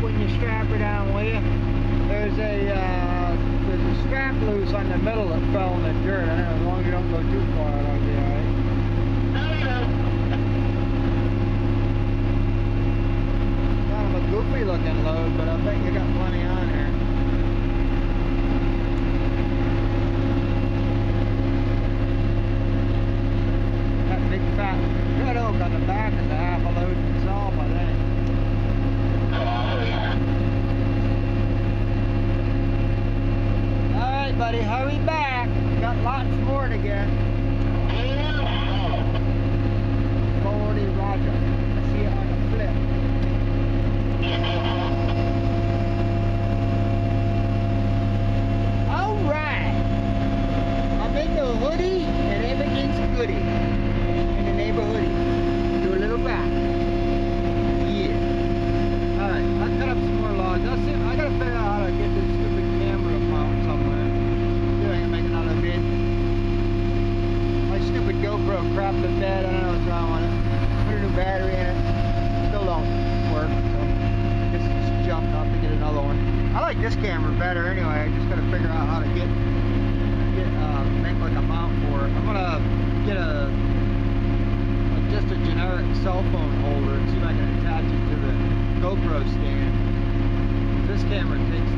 when you strap her down, will you? There's a uh, there's a strap loose on the middle that fell in the dirt. Know, as long as you don't go too far, it'll be alright. Kind of a goofy looking load, but I bet you got plenty on here. That big fat red oak on the back is a half a load itself, I think. Buddy, hurry back. Got lots more to get. Forty Roger. See you on the flip. Alright. I'm in the hoodie and everything's goody. In the neighborhood. Do a little back. Yeah. Alright, I'll cut up some more logs. I'll see, I gotta figure out how to get this stupid camera mount somewhere. See if I can make another vid. My GoPro crapped the bed. I don't know what's wrong with it. Put a new battery in it. Still don't work. So it's just jumped up to get another one. I like this camera better anyway. I just gotta figure out how to get get uh, make like a mount for it. I'm gonna get a, a just a generic cell phone holder and see if I can attach it to the GoPro stand. This camera takes